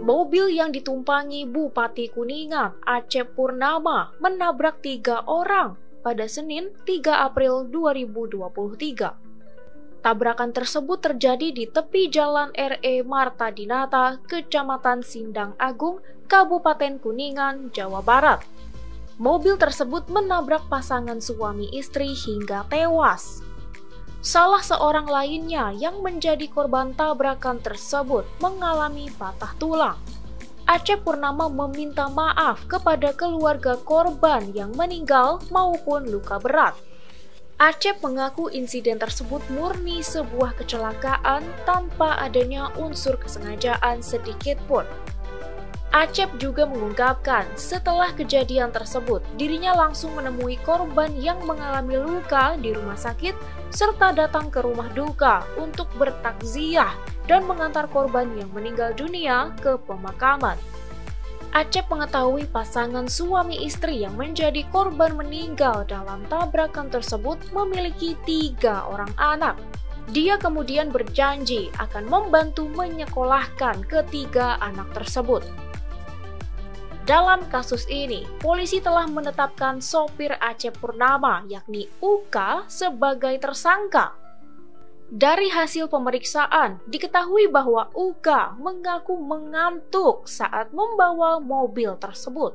Mobil yang ditumpangi Bupati Kuningan Aceh Purnama menabrak tiga orang pada Senin 3 April 2023. Tabrakan tersebut terjadi di tepi jalan RE Marta Dinata, Kecamatan Sindang Agung, Kabupaten Kuningan, Jawa Barat. Mobil tersebut menabrak pasangan suami istri hingga tewas. Salah seorang lainnya yang menjadi korban tabrakan tersebut mengalami patah tulang. Aceh Purnama meminta maaf kepada keluarga korban yang meninggal maupun luka berat. Acep mengaku insiden tersebut murni sebuah kecelakaan tanpa adanya unsur kesengajaan sedikit pun. Acep juga mengungkapkan setelah kejadian tersebut, dirinya langsung menemui korban yang mengalami luka di rumah sakit serta datang ke rumah duka untuk bertakziah dan mengantar korban yang meninggal dunia ke pemakaman. Acep mengetahui pasangan suami istri yang menjadi korban meninggal dalam tabrakan tersebut memiliki tiga orang anak. Dia kemudian berjanji akan membantu menyekolahkan ketiga anak tersebut. Dalam kasus ini, polisi telah menetapkan sopir Aceh Purnama yakni Uka sebagai tersangka dari hasil pemeriksaan, diketahui bahwa Uka mengaku mengantuk saat membawa mobil tersebut.